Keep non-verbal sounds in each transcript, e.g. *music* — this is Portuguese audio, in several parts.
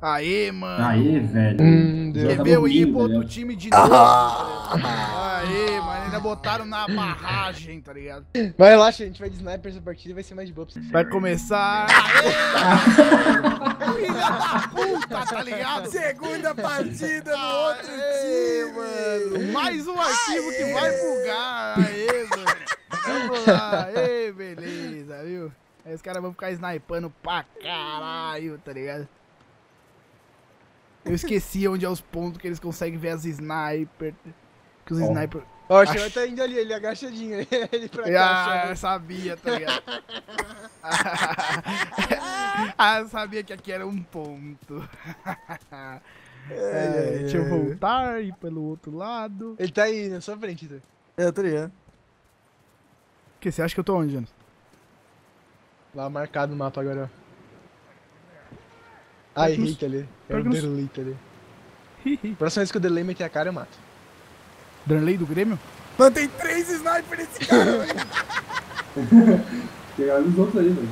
Aê, mano. Aê, velho. Hum, tava Quebeu ir pro outro time de novo. tá ligado? Aê, mano. Ainda botaram na barragem, tá ligado? Mas relaxa, a gente vai de sniper essa partida e vai ser mais de boa. Vai começar. Aê! Filha da puta, tá ligado? Segunda partida no outro Aê, time. mano. Mais um arquivo que vai bugar. Aê, mano. Vamos lá. Aê, beleza, viu? Aí os caras vão ficar snipando pra caralho, tá ligado? Eu esqueci onde é os pontos que eles conseguem ver as snipers. Que os Ó. snipers. Ó, o Acho- Xan tá indo ali, ele agachadinho. *laughs* Ele pra Ah, cá, eu sabia, tá ligado? *laughs* ah, eu sabia que aqui era um ponto. É, deixa eu voltar e ir pelo outro lado. Ele tá aí na sua frente, tá? Eu tô ligado. que você acha que eu tô onde, Jonas? Lá marcado no mapa agora, ó. Ah, errei tá ali. É o tá ali. Próxima vez que o delay meter a cara, eu mato. Dranley do Grêmio? Mano, tem três snipers nesse cara, velho. *laughs* Pegaram os outros aí, velho.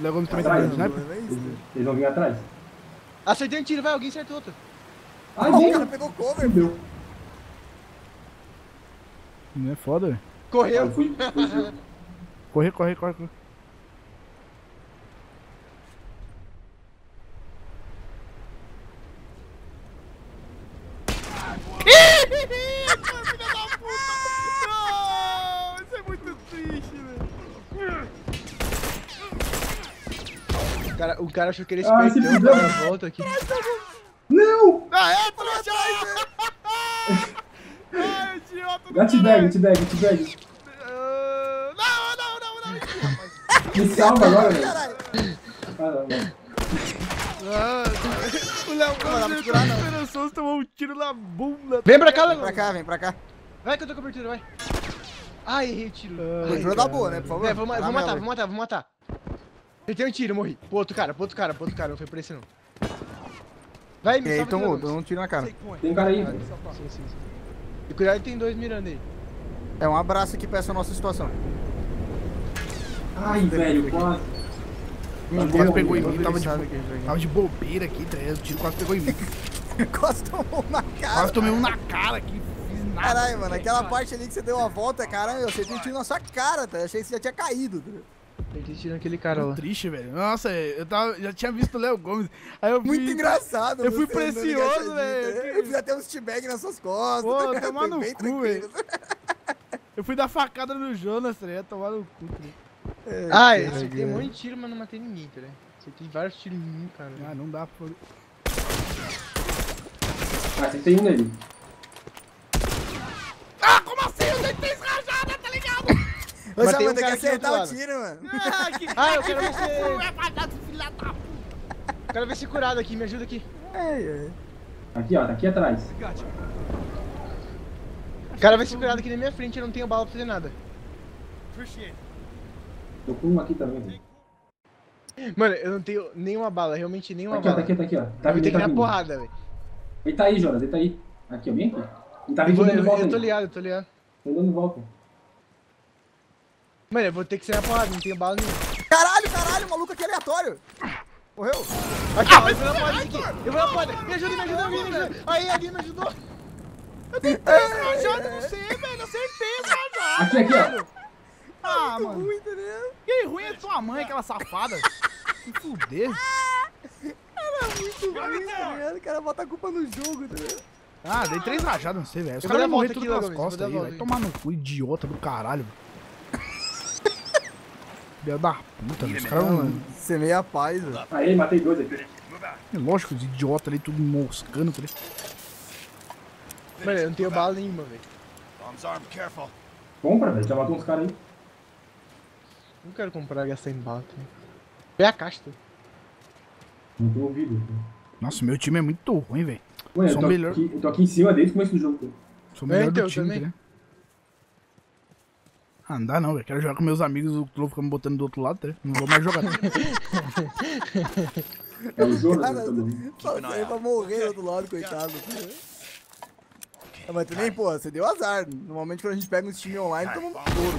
Léo Gomes também tá Atrás, dando sniper? Eles, eles vão vir atrás. Acertei um tiro, vai, alguém acerta outro. Ai, Ó, o cara pegou cover. Fudeu. Não é foda, velho. Correu. Eu fui, fugiu. Corre, corre, corre, corre. Filha da puta! Não, isso é muito triste, velho. O cara, o cara achou que ele Ah, se uma volta aqui. Não! Ah, é, trouxa! *laughs* Ai, idiota Gatbag, gatbag, gatbag. Ah, Não, não, não, não. Me salva agora, velho. Caralho. Caramba. Ah, o Léo tá esperançoso, tomou um tiro na bunda. Vem pra cá, Vem pra Léo. cá, vem pra cá. Vai que eu tô cobertura, vai. Ai, errei o tiro. Ai, Cobertura da boa, né, por favor? É, vou, Vai vou matar, vou matar, vou matar. Acertei um tiro, morri. Pro outro cara, pro outro cara, pro outro cara, não foi por esse não. Vai, me E aí, tomou, um tiro na cara. Tem um cara aí. Sim, sim, sim. E cuidado que tem dois mirando aí. É um abraço aqui pra essa nossa situação. Ai, velho, quase. Quase pegou em mim, tava de, tava de bobeira aqui, tá? O tiro quase pegou em mim. *laughs* Quase tomou na cara. Quase tomei um na cara aqui, fiz nada. Caralho, mano, aquela parte ali que você deu uma volta, caralho, eu acertei um tiro na sua cara, tá? Eu achei que você já tinha caído. tá? Acertei tiro naquele cara lá. Triste, velho. Nossa, eu tava, já tinha visto o Léo Gomes. Aí eu Muito vi- engraçado. eu fui precioso, velho. Eu fiz até uns t-bag nas suas costas. Pô, *laughs* tá tomar no cu, tranquilo. Eu fui dar facada no Jonas, tá ligado? Tomar no cu, tá? É, Ah, eu acertei um legal. monte de tiro, mas não matei ninguém, tá ligado? Acertei vários tiros em mim, cara. Ah, não dá pra... Ah, tem um nele. Ah, como assim? Eu dei três rajadas? Ô, Mas tem um tem que cara do acertar o tiro, mano. Ah, que... Ah, eu quero ver *laughs* se- É rajado, filha da puta. Quero ver se curado aqui, me ajuda aqui. Ai, ai. Aqui, ó, tá aqui atrás. Quero ver se curado aqui na minha frente, eu não tenho bala pra fazer nada. Tô com um aqui também. Mano, eu não tenho nenhuma bala, realmente nenhuma Aqui, ó, tá bala. aqui, tá aqui, ó. Tá vindo, tá vindo. porrada, velho. Ele tá aí, Jonas, ele tá aí. Aqui, ó, bem aqui. Ele tá vindo dando eu, volta eu tô ligado, eu tô ligado. Tá dando volta. Mano, eu vou ter que ser na porrada, não tenho bala nenhuma. Caralho, caralho, maluco aqui aleatório. Morreu? Aqui, ó, eu vou na porrada aqui. Eu vou na porrada. Me ajuda, me ajuda, me ajuda. Aí, alguém me ajudou. Rajada, não sei, velho. Acertei rajadas. Aqui, aqui, ó. Ah, mano. Ruim, entendeu? Que ruim é tua mãe, aquela safada. Se fuder. Muito ruim, tá ligado? O cara bota a culpa no jogo, entendeu? Ah, dei três rajadas, não sei, velho. Os Eu caras dar morrer tudo pelas Gomes, costas eu aí, volta tomar no cu, idiota do caralho. Filha da puta. Os caras Não, mano. Você meio a paz, velho. Aí, matei dois aqui. Lógico, os idiotas ali, tudo moscando, tá? Mano, eu não tenho bala nenhuma, velho. Compra, velho. Já matou uns caras aí. Não quero comprar gastar em bala, tá? Vê a caixa, tá? Não tô ouvido. Nossa, meu time é muito ruim, velho. Ué, eu Sou tô, melhor. aqui, eu tô aqui em cima desde o começo do jogo. Sou o melhor então, do time, também. Ah, não dá não, velho. Quero jogar com meus amigos, o Clovo fica me botando do outro lado, tá? Não vou mais jogar. *laughs* É o Jonas, Cara, né. Só saiu pra morrer do outro lado, coitado. Ah, mas também, pô, você deu azar. Normalmente quando a gente pega um time online, toma um couro.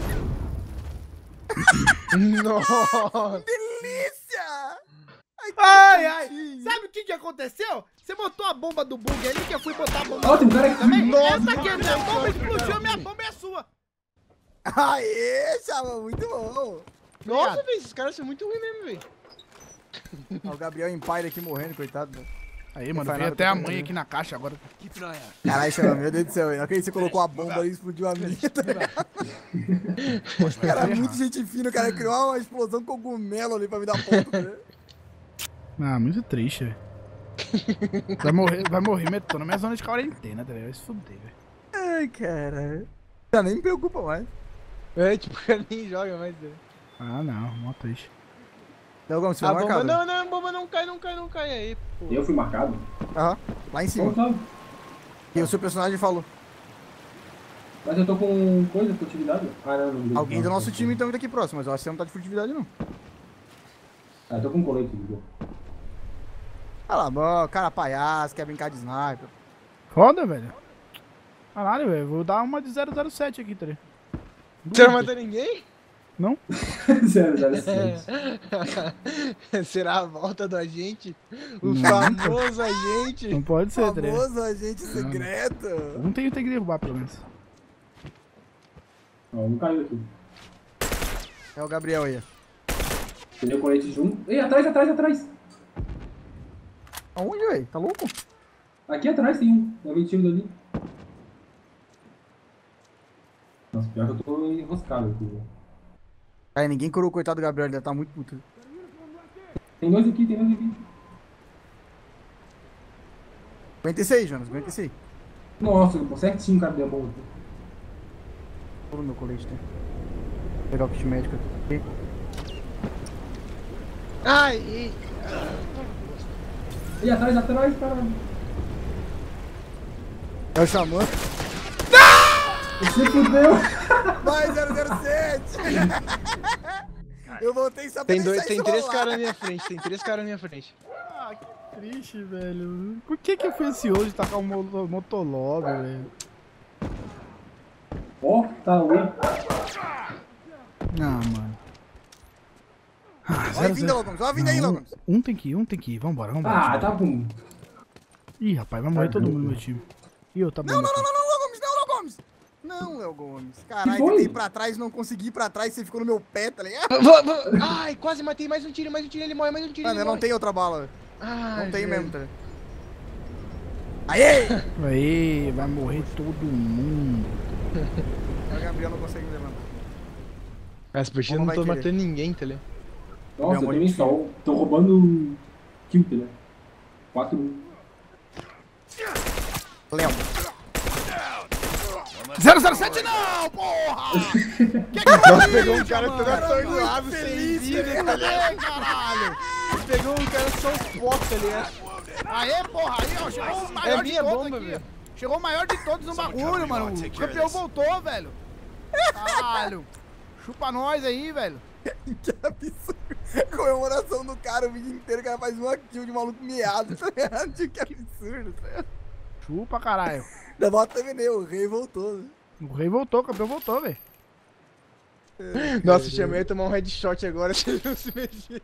Nossa! *laughs* Delícia! Ai, Ai, ai. Sabe o que que aconteceu? Você botou a bomba do bug ali, que eu fui botar a bomba Ó, tem um cara aqui. também. Nossa, Essa aqui é minha bomba, explodiu, minha bomba é a sua. Aê, chama, muito bom. Nossa, velho, esses caras são muito ruins mesmo, velho. O Gabriel Empire aqui morrendo, coitado. né? Aí, mano, veio nada até a mim, mãe aqui na caixa agora. Caralho, chama, meu Deus do céu. Não acredito que você colocou a bomba ali e explodiu a minha. tá ligado? cara, é muito gente fina, cara. Criou uma explosão cogumelo ali pra me dar ponto, né? Ah, muito triste, velho. Vai morrer, vai morrer, mas tô na minha zona de quarentena, tá ligado? Vai se fuder, velho. Ai, cara. Já nem me preocupa mais. É, tipo, *laughs* o cara nem joga mais, velho. Ah, não, mó triste. Então, como você A foi bomba, marcado? não, não, a bomba não cai, não cai, não cai aí, pô. Eu fui marcado. Aham, lá em cima. Tá. E o seu personagem falou. Mas eu tô com coisa, furtividade. Ah, não, não. Alguém não, do nosso não. time então tá aqui próximo, mas eu acho que você não tá de furtividade não. Ah, eu tô com colete, Gugu. Olha lá, mano, cara palhaço, quer brincar de sniper. Foda, velho. Caralho, velho. Vou dar uma de 007 aqui, tá ligado? Você não matou ninguém? Não? Zero, zero, seis. Será a volta do agente? O Não. famoso agente? Não pode ser, tá ligado? Famoso agente secreto. Um tem, tem que derrubar, pelo menos. Ó, um caiu aqui. É o Gabriel aí. Peguei o colete junto. Ei, atrás, atrás, atrás. Aonde, velho? Tá louco? Aqui atrás tem um. Vi tiro dali. Nossa, pior que eu tô enroscado aqui, velho. Aí ninguém curou o coitado do Gabriel, ele tá muito puto. Tem dois aqui, tem dois aqui. 56, Jonas, 56. Nossa, pô, certinho o cara deu. Vou no meu colete, tá? Vou pegar o kit médico aqui. Ai, e- E atrás, atrás, caralho. É o Xamã. Você fudeu. Vai, 007! Eu voltei só pra tem, dois, tem isso três caras na minha frente, tem três caras na minha frente. Ah, que triste, velho. Por que que eu fui ansioso de tacar um mo- motolob, velho? Ó, tá ruim. Ah, mano. Ah, Olha a vinda, zero. Logos. Olha a vinda aí, Logos. um, um tem que ir, um tem que ir. Vambora, vambora. Ah, tá bom. Ih, rapaz, vai morrer todo mundo no meu time. Ih, eu tá bom. Não, não, não, não, não. Não, Léo Gomes. Caralho, tentei ir pra trás, não consegui ir pra trás, você ficou no meu pé, tá ligado? *laughs* Ai, quase matei mais um tiro, mais um tiro, ele morre, mais um tiro, Mano, eu não tenho outra bala. Ai, Não tenho mesmo, tá ligado? Aê! *laughs* Aí, vai morrer todo mundo. *laughs* O Gabriel não consegue me levantar. As partidas Como não vai tô querer? matando ninguém, tá ligado? Nossa, eu Meu também só. Tô roubando kill, né? 4 1 Léo. 007 não, porra! *laughs* que que Nossa, é pegou um isso, cara todo atordoado, sem feliz, vida, tá ligado? Aê, caralho! Pegou um cara só o pó, tá ligado? Aê, porra, aí, ó, chegou o maior É minha de todos bomba, aqui. velho. Chegou o maior de todos no bagulho, mano. O campeão voltou, velho. Caralho. Chupa nós aí, velho. *laughs* Que absurdo. Comemoração do cara o vídeo inteiro, o cara faz uma kill de maluco miado, tá ligado? Que absurdo, tá ligado? Chupa, caralho. Da bota também, o rei voltou. né? O rei voltou, o campeão voltou, velho. Nossa, chamei ia tomar um headshot agora *laughs* se ele não se mexer.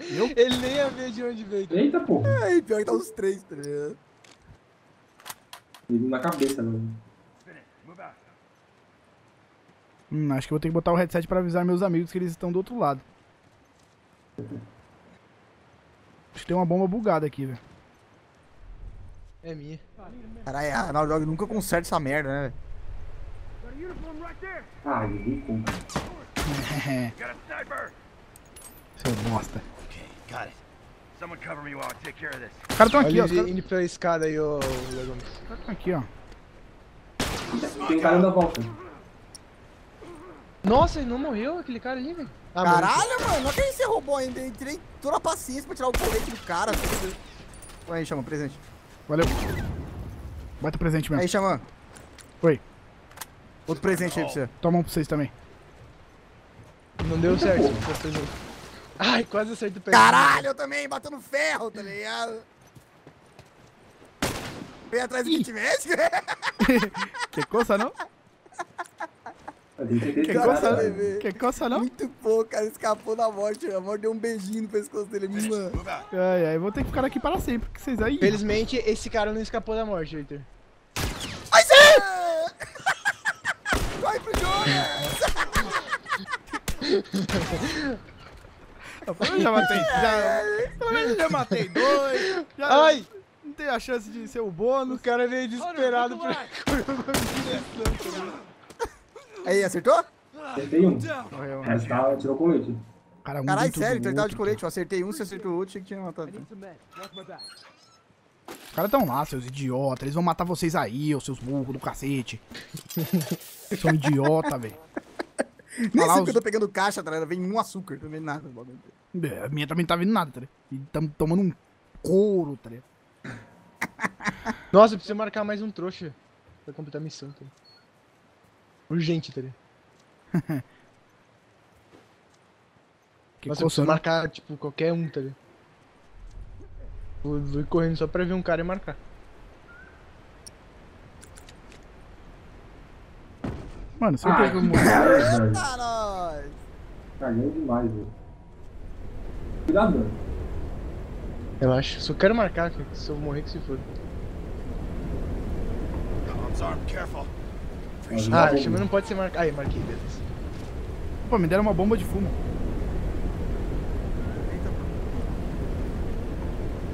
Eu? Ele nem ia ver de onde veio. Eita, porra. Ai, pior que tá os três, tá ligado? Ele na cabeça, mano. Hum, acho que eu vou ter que botar o headset pra avisar meus amigos que eles estão do outro lado. Acho que tem uma bomba bugada aqui, velho. É minha. Caralho, a Naughty Dog nunca conserta essa merda, né? Ah, como. Seu bosta. Okay, got it. Someone cover me while I take care of this. Os caras estão aqui, Olha ó. Os caras indo pela escada aí, ô Legomes. estão aqui, ó. Tem cara da volta. Nossa, ele não morreu aquele cara ali, velho? Ah, Caralho, mano, não acredito que você roubou ainda. Eu tirei toda a paciência pra tirar o colete do cara. Põe aí, Xamã, presente. Valeu. Bota presente mesmo. Aí, Xamã. Oi. Outro presente aí pra você. Toma um pra vocês também. Não deu certo. Ai, quase acertei o pé. Caralho, eu também, batendo ferro, tá ligado? Vem atrás do kit médico. Que *laughs* *laughs* coisa, não? A gente tem que Quer coça, cara. bebê. Quer coça não? Muito pouco, cara. Escapou da morte. A morte deu um beijinho no pescoço dele. Mano. Ai, ai, vou ter que ficar aqui para sempre, porque vocês aí... Felizmente, esse cara não escapou da morte, Victor. Ai, Zé! *laughs* Vai pro menos eu já matei, já, pelo menos eu já matei dois, já Ai! não tem a chance de ser o O bônus. cara veio desesperado pra... *laughs* Aí, acertou? Acertei um. Morreu. Mas tá, tirou colete. Cara, um Caralho, sério, então ele tava de colete. Eu acertei um, você acertou o outro, achei que tinha matado. Os caras tão lá, seus idiotas. Eles vão matar vocês aí, os seus burros do cacete. Vocês *laughs* são idiota, velho. Nem sei os- que eu tô pegando caixa, tá ligado? Vem um açúcar, não vem nada. É, A minha também tá vindo nada, tá ligado? E tamo tomando um couro, tá ligado? Nossa, eu preciso marcar mais um trouxa pra completar a missão, tá ligado? Urgente, tá ligado? Que Nossa, eu coçando. marcar, tipo, qualquer um, tá ligado? Vou, vou ir correndo só pra ver um cara e marcar. Mano, certeza que eu morri. Ah, nós! Cagando demais, velho. Cuidado, mano. Relaxa, só quero marcar, que se eu morrer que se for. Arms armed, careful. Ah, chama não pode ser marcado. Aí, marquei, beleza. Pô, me deram uma bomba de fumo.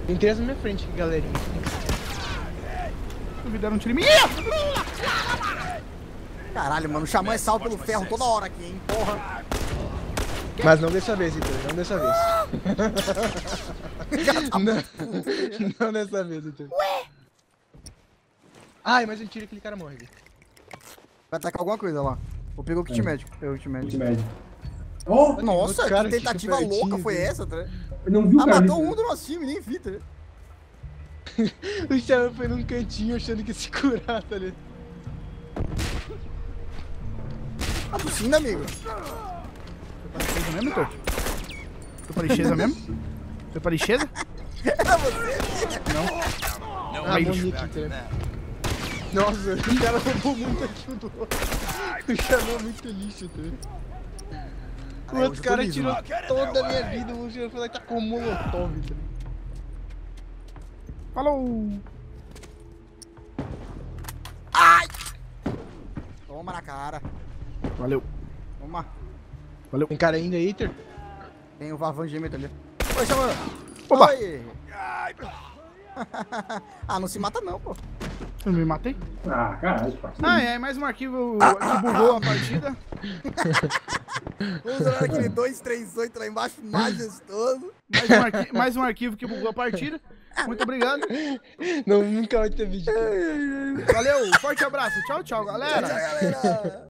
Tem três na minha frente, galerinha. Me deram um tiro em mim. Caralho, mano, o xamã é salto pelo ferro toda hora aqui, hein? Porra! Mas não dessa vez, Heitor, não dessa vez. não, não dessa vez, Heitor. Ué? Ai, mas ele tira aquele cara morre. Vai atacar alguma coisa lá. Vou pegar o kit É. médico. Pegou o kit médico. Kit médio. Oh, Nossa, cara que que tentativa pertinho louca foi essa, tá? eu não vi o Ah, cara. matou um do nosso time, nem vi, tá? *laughs* O Xamã foi num cantinho achando que ia se curar, tá ligado? Ah, tossindo, amigo. Foi mesmo, Heitor? Foi pra lixeza mesmo? Foi pra lixeza? Era *laughs* você? Ah, Aí, morri aqui, tá ligado? Nossa, o cara roubou muito aqui do outro. O Xamã é muito lixo, tá ligado? O outro cara tirou toda a minha vida, o Xamã foi lá e tacou um molotov, tá? Falou! Toma na cara. Valeu. Toma. Tem cara ainda aí, Heitor? Tem o Vavan Gêmeo ali. Oi, xamã. Opa. Oi. *laughs* ah, não se mata não, pô. Eu me matei? Ah, caralho, parceiro. Ah, é, mais um arquivo que bugou a partida. Vamos olhar aquele 238 lá embaixo, majestoso. Mais um, arqui- mais um arquivo que bugou a partida. Muito obrigado. Não, nunca vai ter vídeo. cara. Valeu, forte abraço. Tchau, tchau, galera. Tchau, galera.